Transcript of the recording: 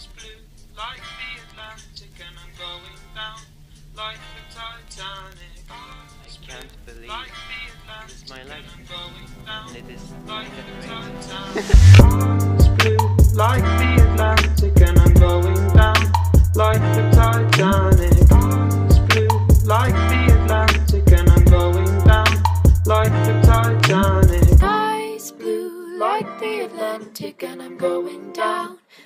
Eyes blue like the Atlantic, and I'm going down like the Titanic. I can't believe like the Atlantic, it's my life. and I'm going down and it is like the. Titanic. Eyes blue like the Atlantic, and I'm going down like the Titanic. Eyes blue like the Atlantic, and I'm going down like the Titanic. Eyes blue like the Atlantic, and I'm going down